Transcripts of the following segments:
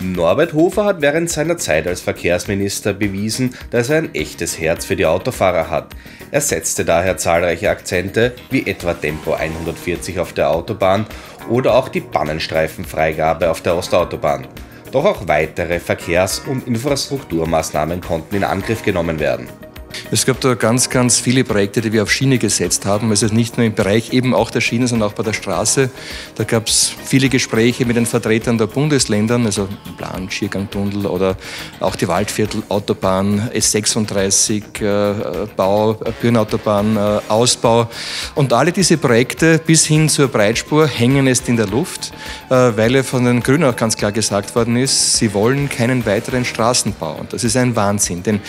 Norbert Hofer hat während seiner Zeit als Verkehrsminister bewiesen, dass er ein echtes Herz für die Autofahrer hat. Er setzte daher zahlreiche Akzente, wie etwa Tempo 140 auf der Autobahn oder auch die Bannenstreifenfreigabe auf der Ostautobahn. Doch auch weitere Verkehrs- und Infrastrukturmaßnahmen konnten in Angriff genommen werden. Es gab da ganz, ganz viele Projekte, die wir auf Schiene gesetzt haben. Also nicht nur im Bereich eben auch der Schiene, sondern auch bei der Straße. Da gab es viele Gespräche mit den Vertretern der Bundesländer, also Plan, Schiergangtunnel oder auch die Waldviertel, Autobahn, S36, äh, Bau, Birnautobahn, äh, Ausbau. Und alle diese Projekte bis hin zur Breitspur hängen jetzt in der Luft, äh, weil ja von den Grünen auch ganz klar gesagt worden ist, sie wollen keinen weiteren Straßenbau. Und das ist ein Wahnsinn, denn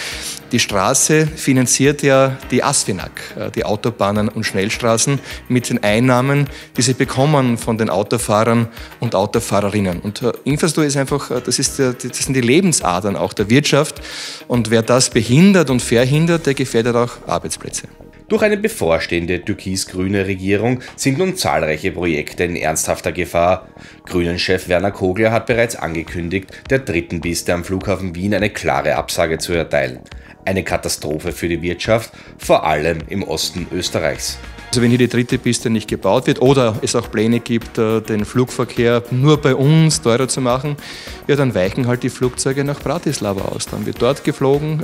die Straße finanziert ja die ASFINAG, äh, die Autobahnen und Schnellstraßen, mit den Einnahmen, die sie bekommen von den Autofahrern und Autofahrerinnen. Und äh, Infrastruktur ist einfach, äh, das, ist, das sind die Lebensadern auch der Wirtschaft. Und wer das behindert und verhindert, der gefährdet auch Arbeitsplätze. Durch eine bevorstehende türkis-grüne Regierung sind nun zahlreiche Projekte in ernsthafter Gefahr. Grünen-Chef Werner Kogler hat bereits angekündigt, der dritten Piste am Flughafen Wien eine klare Absage zu erteilen eine Katastrophe für die Wirtschaft, vor allem im Osten Österreichs. Also wenn hier die dritte Piste nicht gebaut wird oder es auch Pläne gibt, äh, den Flugverkehr nur bei uns teurer zu machen, ja, dann weichen halt die Flugzeuge nach Bratislava aus. Dann wird dort geflogen.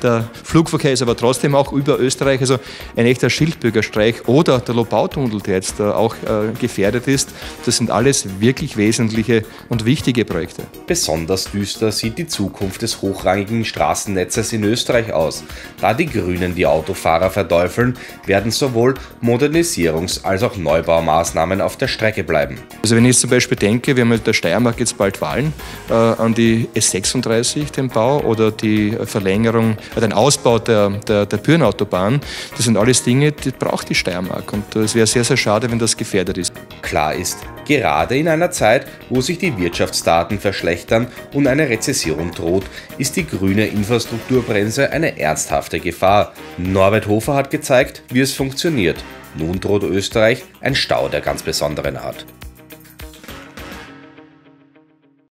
Äh, der Flugverkehr ist aber trotzdem auch über Österreich, also ein echter Schildbürgerstreich oder der Lobautunnel, der jetzt äh, auch gefährdet ist. Das sind alles wirklich wesentliche und wichtige Projekte. Besonders düster sieht die Zukunft des hochrangigen Straßennetzes in Österreich aus. Da die Grünen die Autofahrer verteufeln, werden sowohl Modernisierungs- als auch Neubaumaßnahmen auf der Strecke bleiben. Also wenn ich jetzt zum Beispiel denke, wir haben mit der Steiermark jetzt bald Wahlen äh, an die S36, den Bau oder die Verlängerung, äh, den Ausbau der, der, der Bürenautobahn, das sind alles Dinge, die braucht die Steiermark und es wäre sehr, sehr schade, wenn das gefährdet ist. Klar ist, gerade in einer Zeit, wo sich die Wirtschaftsdaten verschlechtern und eine Rezession droht, ist die grüne Infrastrukturbremse eine ernsthafte Gefahr. Norbert Hofer hat gezeigt, wie es funktioniert. Nun droht Österreich ein Stau der ganz besonderen Art.